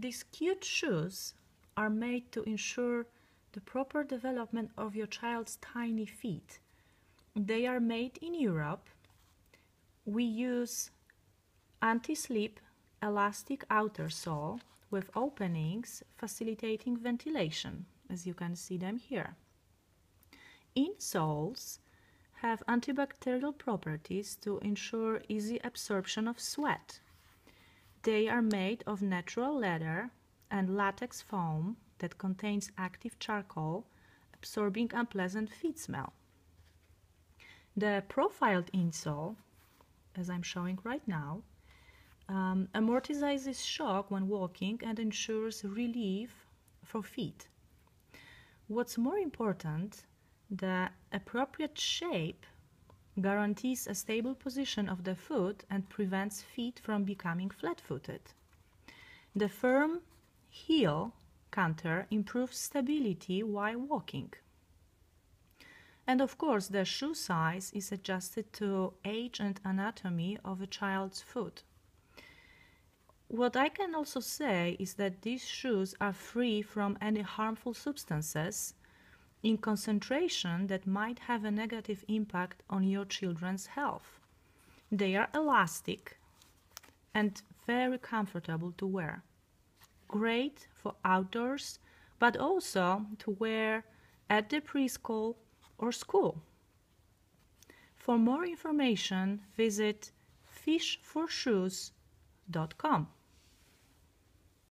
These cute shoes are made to ensure the proper development of your child's tiny feet. They are made in Europe. We use anti-slip elastic outer sole with openings facilitating ventilation, as you can see them here. Insoles have antibacterial properties to ensure easy absorption of sweat. They are made of natural leather and latex foam that contains active charcoal, absorbing unpleasant feet smell. The profiled insole, as I'm showing right now, um, amortizes shock when walking and ensures relief for feet. What's more important, the appropriate shape guarantees a stable position of the foot and prevents feet from becoming flat-footed. The firm heel counter improves stability while walking. And of course, the shoe size is adjusted to age and anatomy of a child's foot. What I can also say is that these shoes are free from any harmful substances in concentration that might have a negative impact on your children's health. They are elastic and very comfortable to wear. Great for outdoors, but also to wear at the preschool or school. For more information, visit fishforshoes.com.